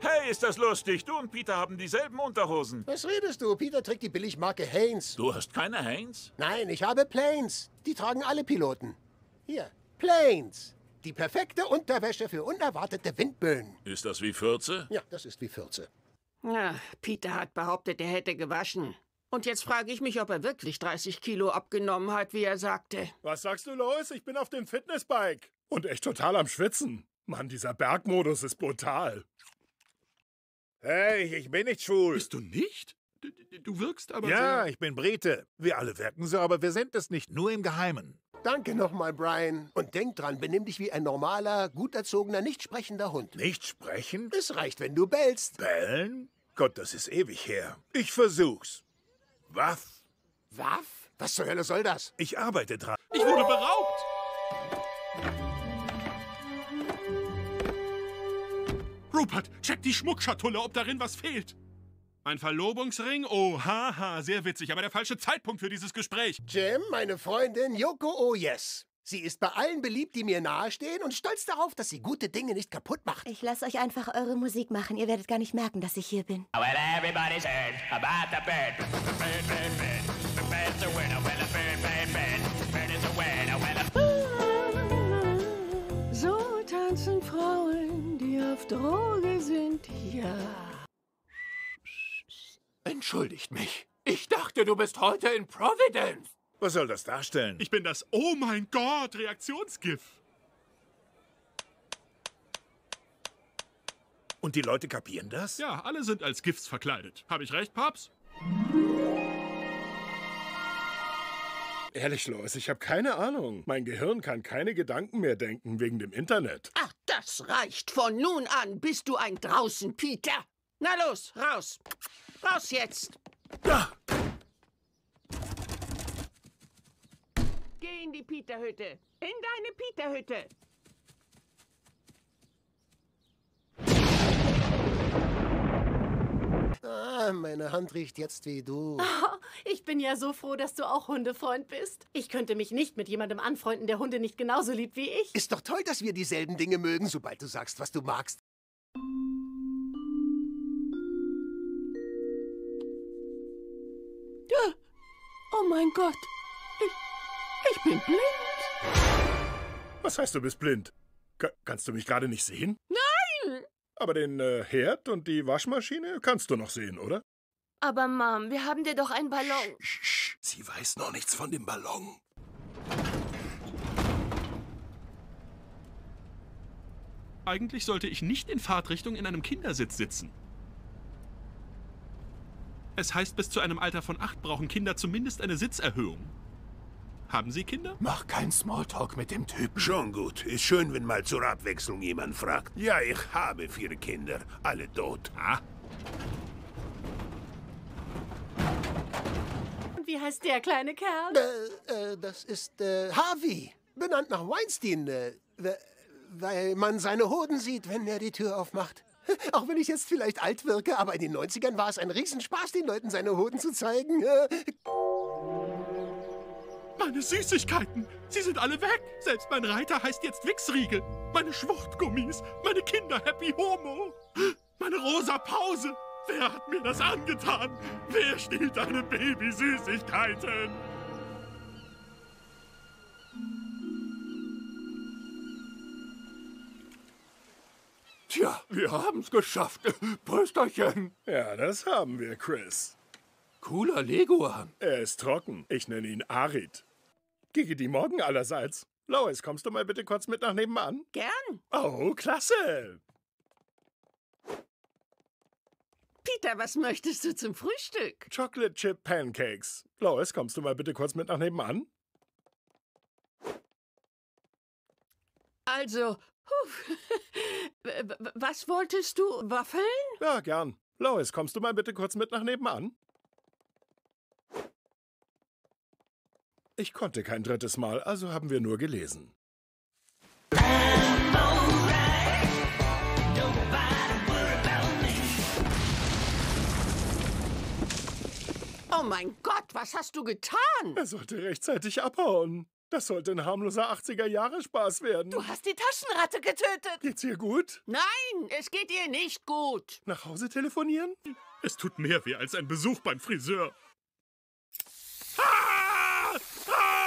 Hey, ist das lustig. Du und Peter haben dieselben Unterhosen. Was redest du? Peter trägt die Billigmarke Hanes. Du hast keine Hanes? Nein, ich habe Planes. Die tragen alle Piloten. Hier, Planes. Die perfekte Unterwäsche für unerwartete Windböen. Ist das wie Fürze? Ja, das ist wie Fürze. Ja, Peter hat behauptet, er hätte gewaschen. Und jetzt frage ich mich, ob er wirklich 30 Kilo abgenommen hat, wie er sagte. Was sagst du, Lois? Ich bin auf dem Fitnessbike. Und echt total am Schwitzen. Mann, dieser Bergmodus ist brutal. Hey, ich bin nicht schwul. Bist du nicht? Du, du wirkst aber Ja, sehr... ich bin Brite. Wir alle wirken so, aber wir sind es nicht, nur im Geheimen. Danke nochmal, Brian. Und denk dran, benimm dich wie ein normaler, gut erzogener, nicht sprechender Hund. Nicht sprechen? Es reicht, wenn du bellst. Bellen? Gott, das ist ewig her. Ich versuch's. Waff? Waff? Was zur Hölle soll das? Ich arbeite dran. Ich wurde beraubt! Rupert, check die Schmuckschatulle, ob darin was fehlt. Ein Verlobungsring? Oh, haha, sehr witzig, aber der falsche Zeitpunkt für dieses Gespräch. Jim, meine Freundin Yoko Oh Yes. Sie ist bei allen beliebt, die mir nahestehen und stolz darauf, dass sie gute Dinge nicht kaputt macht. Ich lasse euch einfach eure Musik machen. Ihr werdet gar nicht merken, dass ich hier bin. Well, everybody's heard about the bird. Bird, bird. Entschuldigt mich. Ich dachte, du bist heute in Providence. Was soll das darstellen? Ich bin das Oh mein Gott Reaktionsgif. Und die Leute kapieren das? Ja, alle sind als GIFs verkleidet. Habe ich recht, Paps? Ehrlich, Lois, ich habe keine Ahnung. Mein Gehirn kann keine Gedanken mehr denken wegen dem Internet. Ach, das reicht. Von nun an bist du ein Draußen, Peter. Na los, raus. Raus jetzt. Da! Geh in die Peterhütte. In deine Peterhütte. Ah, meine Hand riecht jetzt wie du. Ich bin ja so froh, dass du auch Hundefreund bist. Ich könnte mich nicht mit jemandem anfreunden, der Hunde nicht genauso liebt wie ich. Ist doch toll, dass wir dieselben Dinge mögen, sobald du sagst, was du magst. Oh mein Gott. Ich, ich bin blind. Was heißt, du bist blind? Ka kannst du mich gerade nicht sehen? Nein! Aber den äh, Herd und die Waschmaschine kannst du noch sehen, oder? Aber Mom, wir haben dir doch einen Ballon. Sch, sie weiß noch nichts von dem Ballon. Eigentlich sollte ich nicht in Fahrtrichtung in einem Kindersitz sitzen. Es heißt, bis zu einem Alter von acht brauchen Kinder zumindest eine Sitzerhöhung. Haben Sie Kinder? Mach keinen Smalltalk mit dem Typen. Schon gut. Ist schön, wenn mal zur Abwechslung jemand fragt. Ja, ich habe vier Kinder. Alle tot. Ah, Und wie heißt der kleine Kerl? Äh, äh, das ist äh, Harvey. Benannt nach Weinstein. Äh, we- weil man seine Hoden sieht, wenn er die Tür aufmacht. Auch wenn ich jetzt vielleicht alt wirke, aber in den 90ern war es ein Riesenspaß, den Leuten seine Hoden zu zeigen. Äh, meine Süßigkeiten! Sie sind alle weg! Selbst mein Reiter heißt jetzt Wichsriegel. Meine Schwuchtgummis, meine Kinder Happy Homo, meine rosa Pause. Wer hat mir das angetan? Wer stiehlt deine Babysüßigkeiten? Tja, wir haben's geschafft. Prösterchen. Ja, das haben wir, Chris. Cooler Leguan. Er ist trocken. Ich nenne ihn Arid. Gigi die Morgen allerseits. Lois, kommst du mal bitte kurz mit nach nebenan? Gern. Oh, klasse. Peter, was möchtest du zum Frühstück? Chocolate Chip Pancakes. Lois, kommst du mal bitte kurz mit nach nebenan? Also, was wolltest du? Waffeln? Ja, gern. Lois, kommst du mal bitte kurz mit nach nebenan? Ich konnte kein drittes Mal, also haben wir nur gelesen. Oh mein Gott, was hast du getan? Er sollte rechtzeitig abhauen. Das sollte ein harmloser 80er-Jahre-Spaß werden. Du hast die Taschenratte getötet. Geht's ihr gut? Nein, es geht ihr nicht gut. Nach Hause telefonieren? Es tut mehr weh als ein Besuch beim Friseur. Ah! Ah!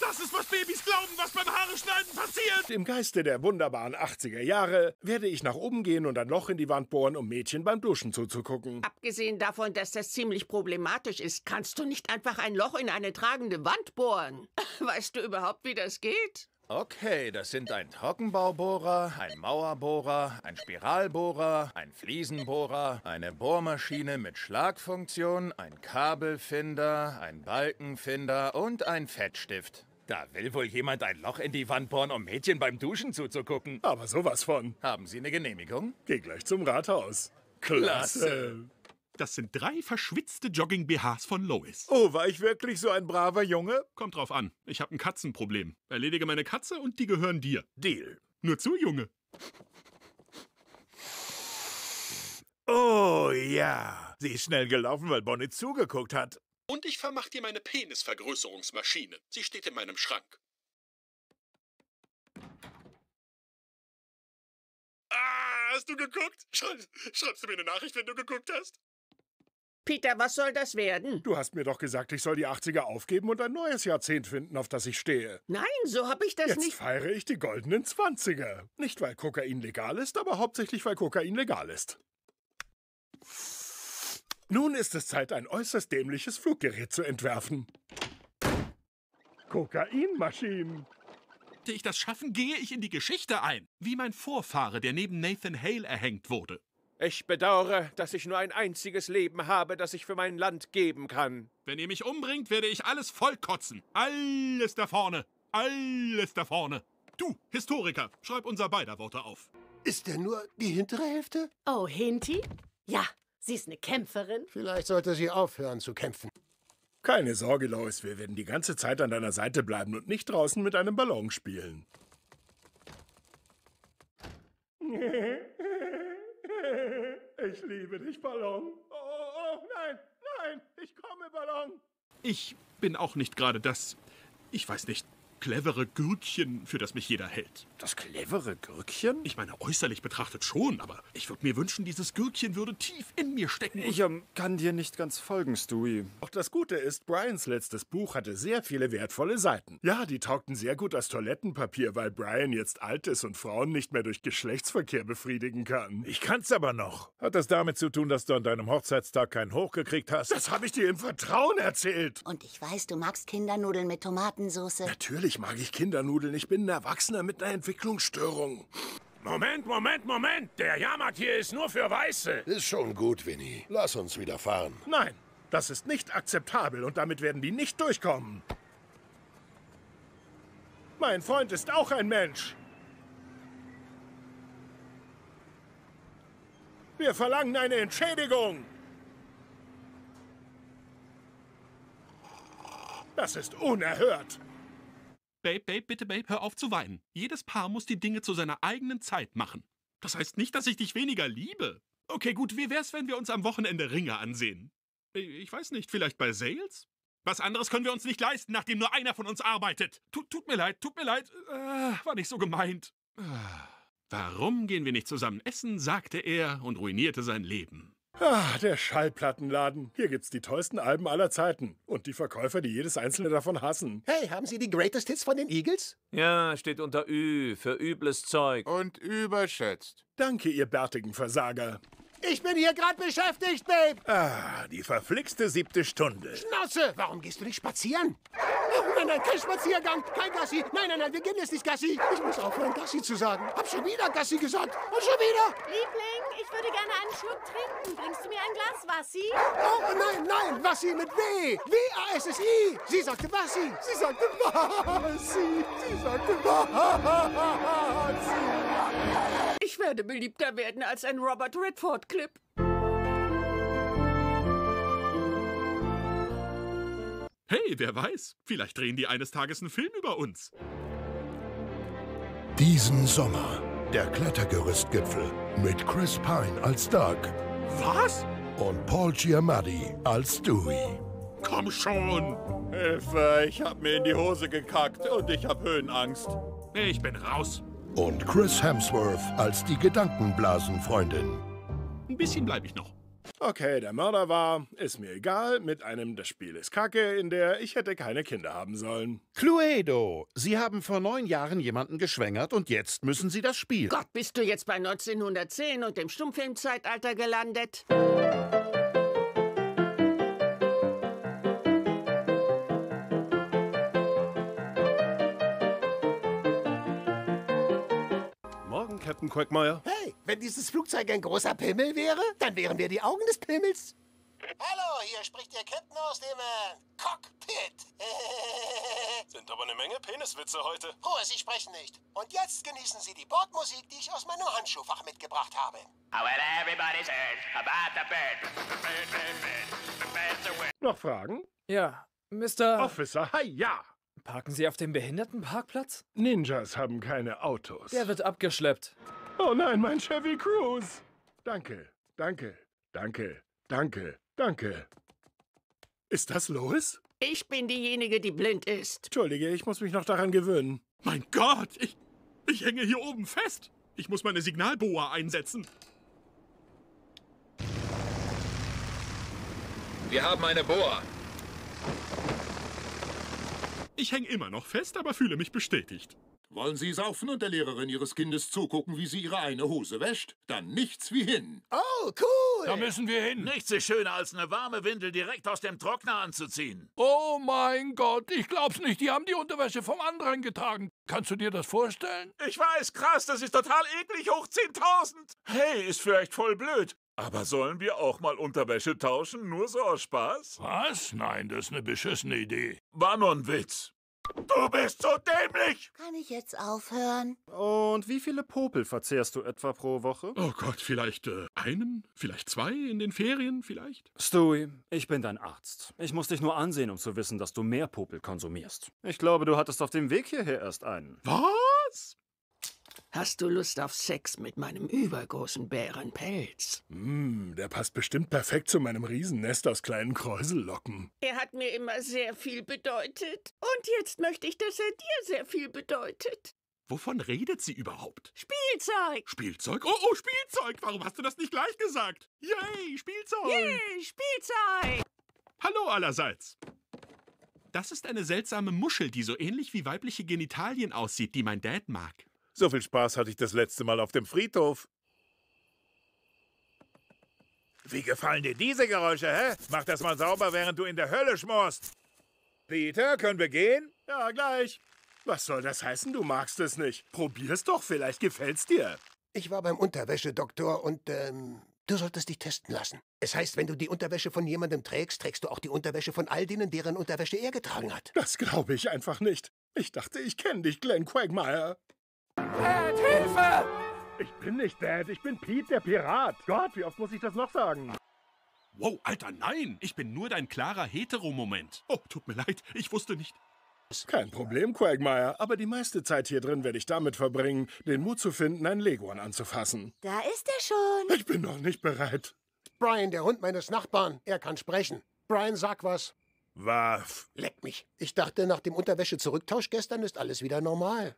Das ist, was Babys glauben, was beim Haare schneiden passiert. Im Geiste der wunderbaren 80er Jahre werde ich nach oben gehen und ein Loch in die Wand bohren, um Mädchen beim Duschen zuzugucken. Abgesehen davon, dass das ziemlich problematisch ist, kannst du nicht einfach ein Loch in eine tragende Wand bohren. Weißt du überhaupt, wie das geht? Okay, das sind ein Trockenbaubohrer, ein Mauerbohrer, ein Spiralbohrer, ein Fliesenbohrer, eine Bohrmaschine mit Schlagfunktion, ein Kabelfinder, ein Balkenfinder und ein Fettstift. Da will wohl jemand ein Loch in die Wand bohren, um Mädchen beim Duschen zuzugucken. Aber sowas von. Haben Sie eine Genehmigung? Geh gleich zum Rathaus. Klasse. Das sind drei verschwitzte Jogging-BHs von Lois. Oh, war ich wirklich so ein braver Junge? Kommt drauf an. Ich habe ein Katzenproblem. Erledige meine Katze und die gehören dir. Deal. Nur zu, Junge. Oh ja. Sie ist schnell gelaufen, weil Bonnie zugeguckt hat. Und ich vermach dir meine Penisvergrößerungsmaschine. Sie steht in meinem Schrank. Ah, hast du geguckt? Schreib, schreibst du mir eine Nachricht, wenn du geguckt hast? Peter, was soll das werden? Du hast mir doch gesagt, ich soll die 80er aufgeben und ein neues Jahrzehnt finden, auf das ich stehe. Nein, so habe ich das Jetzt nicht. feiere ich die goldenen 20er. Nicht, weil Kokain legal ist, aber hauptsächlich, weil Kokain legal ist. Nun ist es Zeit, ein äußerst dämliches Fluggerät zu entwerfen. Kokainmaschinen. Sollte ich das schaffen, gehe ich in die Geschichte ein. Wie mein Vorfahre, der neben Nathan Hale erhängt wurde. Ich bedauere, dass ich nur ein einziges Leben habe, das ich für mein Land geben kann. Wenn ihr mich umbringt, werde ich alles vollkotzen. Alles da vorne. Alles da vorne. Du, Historiker, schreib unser beider Worte auf. Ist er nur die hintere Hälfte? Oh, Hinti? Ja, sie ist eine Kämpferin. Vielleicht sollte sie aufhören zu kämpfen. Keine Sorge, Lois, wir werden die ganze Zeit an deiner Seite bleiben und nicht draußen mit einem Ballon spielen. Ich liebe dich, Ballon. Oh, oh, nein, nein, ich komme, Ballon. Ich bin auch nicht gerade das, ich weiß nicht, clevere Gürkchen, für das mich jeder hält. Das clevere Gürkchen? Ich meine, äußerlich betrachtet schon, aber ich würde mir wünschen, dieses Gürkchen würde tief in mir stecken. Ich ähm, kann dir nicht ganz folgen, Stewie. Doch das Gute ist, Brians letztes Buch hatte sehr viele wertvolle Seiten. Ja, die taugten sehr gut als Toilettenpapier, weil Brian jetzt alt ist und Frauen nicht mehr durch Geschlechtsverkehr befriedigen kann. Ich kann's aber noch. Hat das damit zu tun, dass du an deinem Hochzeitstag keinen hochgekriegt hast? Das habe ich dir im Vertrauen erzählt. Und ich weiß, du magst Kindernudeln mit Tomatensauce. Natürlich mag ich Kindernudeln. Ich bin ein Erwachsener mit einer Entwicklungsstörung. Moment, Moment, Moment. Der Jahrmarkt hier ist nur für Weiße. Ist schon gut, Winnie. Lass uns wieder fahren. Nein, das ist nicht akzeptabel und damit werden die nicht durchkommen. Mein Freund ist auch ein Mensch. Wir verlangen eine Entschädigung. Das ist unerhört. Babe, Babe, bitte, Babe, hör auf zu weinen. Jedes Paar muss die Dinge zu seiner eigenen Zeit machen. Das heißt nicht, dass ich dich weniger liebe. Okay, gut, wie wär's, wenn wir uns am Wochenende Ringe ansehen? Ich weiß nicht, vielleicht bei Sales? Was anderes können wir uns nicht leisten, nachdem nur einer von uns arbeitet. Tut, tut mir leid, tut mir leid. Äh, war nicht so gemeint. Äh, warum gehen wir nicht zusammen essen, sagte er und ruinierte sein Leben. Ah, der Schallplattenladen. Hier gibt's die tollsten Alben aller Zeiten. Und die Verkäufer, die jedes einzelne davon hassen. Hey, haben Sie die Greatest Hits von den Eagles? Ja, steht unter Ü für übles Zeug. Und überschätzt. Danke, ihr bärtigen Versager. Ich bin hier gerade beschäftigt, Babe. Ah, die verflixte siebte Stunde. Schnauze! Warum gehst du nicht spazieren? Nein, nein, kein Spaziergang, kein Gassi. Nein, nein, nein, wir gehen jetzt nicht Gassi. Ich muss aufhören, Gassi zu sagen. Hab schon wieder Gassi gesagt. Und schon wieder. Liebling, ich würde gerne einen Schluck trinken. Bringst du mir ein Glas Wassi? Oh, nein, nein, Wassi mit W. W-A-S-S-I. Sie sagte Wassi. Sie sagte Wassi. Sie sagte Wassi. Ich werde beliebter werden als ein Robert Redford-Clip. Hey, wer weiß, vielleicht drehen die eines Tages einen Film über uns. Diesen Sommer der Klettergerüstgipfel mit Chris Pine als Doug. Was? Und Paul Giamatti als Stewie. Komm schon! Hilfe, ich hab mir in die Hose gekackt und ich hab Höhenangst. Ich bin raus. Und Chris Hemsworth als die Gedankenblasenfreundin. Ein bisschen bleibe ich noch. Okay, der Mörder war, ist mir egal, mit einem Das Spiel ist Kacke, in der ich hätte keine Kinder haben sollen. Cluedo, Sie haben vor neun Jahren jemanden geschwängert und jetzt müssen Sie das Spiel. Gott, bist du jetzt bei 1910 und dem Stummfilmzeitalter gelandet? Captain Quagmire. Hey, wenn dieses Flugzeug ein großer Pimmel wäre, dann wären wir die Augen des Pimmels. Hallo, hier spricht der Captain aus dem äh, Cockpit. Sind aber eine Menge Peniswitze heute. Ruhe, Sie sprechen nicht. Und jetzt genießen Sie die Bordmusik, die ich aus meinem Handschuhfach mitgebracht habe. Oh. Noch Fragen? Ja, Mr. Officer, hi, ja. Parken Sie auf dem Behindertenparkplatz? Ninjas haben keine Autos. Der wird abgeschleppt. Oh nein, mein Chevy Cruise. Danke, danke, danke, danke, danke. Ist das Lois? Ich bin diejenige, die blind ist. Entschuldige, ich muss mich noch daran gewöhnen. Mein Gott, ich, ich hänge hier oben fest. Ich muss meine Signalboa einsetzen. Wir haben eine Bohr. Ich hänge immer noch fest, aber fühle mich bestätigt. Wollen Sie saufen und der Lehrerin Ihres Kindes zugucken, wie sie ihre eine Hose wäscht? Dann nichts wie hin. Oh, cool. Da müssen wir hin. Nichts ist schöner, als eine warme Windel direkt aus dem Trockner anzuziehen. Oh mein Gott, ich glaub's nicht. Die haben die Unterwäsche vom anderen getragen. Kannst du dir das vorstellen? Ich weiß, krass, das ist total eklig, hoch 10.000. Hey, ist vielleicht voll blöd. Aber sollen wir auch mal Unterwäsche tauschen, nur so aus Spaß? Was? Nein, das ist eine beschissene Idee. War nur ein Witz. Du bist so dämlich! Kann ich jetzt aufhören? Und wie viele Popel verzehrst du etwa pro Woche? Oh Gott, vielleicht äh, einen, vielleicht zwei in den Ferien, vielleicht? Stewie, ich bin dein Arzt. Ich muss dich nur ansehen, um zu wissen, dass du mehr Popel konsumierst. Ich glaube, du hattest auf dem Weg hierher erst einen. Was? Hast du Lust auf Sex mit meinem übergroßen Bärenpelz? Hm, der passt bestimmt perfekt zu meinem Riesennest aus kleinen Kräusellocken. Er hat mir immer sehr viel bedeutet. Und jetzt möchte ich, dass er dir sehr viel bedeutet. Wovon redet sie überhaupt? Spielzeug! Spielzeug? Oh, oh, Spielzeug! Warum hast du das nicht gleich gesagt? Yay, Spielzeug! Yay, Spielzeug! Hallo allerseits! Das ist eine seltsame Muschel, die so ähnlich wie weibliche Genitalien aussieht, die mein Dad mag. So viel Spaß hatte ich das letzte Mal auf dem Friedhof. Wie gefallen dir diese Geräusche, hä? Mach das mal sauber, während du in der Hölle schmorst. Peter, können wir gehen? Ja, gleich. Was soll das heißen, du magst es nicht? Probier's doch, vielleicht gefällt's dir. Ich war beim Unterwäschedoktor und, ähm, du solltest dich testen lassen. Es heißt, wenn du die Unterwäsche von jemandem trägst, trägst du auch die Unterwäsche von all denen, deren Unterwäsche er getragen hat. Das glaube ich einfach nicht. Ich dachte, ich kenne dich, Glenn Quagmire. Dad, Hilfe! Ich bin nicht Dad, ich bin Pete, der Pirat. Gott, wie oft muss ich das noch sagen? Wow, Alter, nein! Ich bin nur dein klarer Hetero-Moment. Oh, tut mir leid, ich wusste nicht. Kein Problem, Quagmire, aber die meiste Zeit hier drin werde ich damit verbringen, den Mut zu finden, einen Leguan anzufassen. Da ist er schon. Ich bin noch nicht bereit. Brian, der Hund meines Nachbarn, er kann sprechen. Brian, sag was. Was? Leck mich. Ich dachte, nach dem Unterwäsche-Zurücktausch gestern ist alles wieder normal.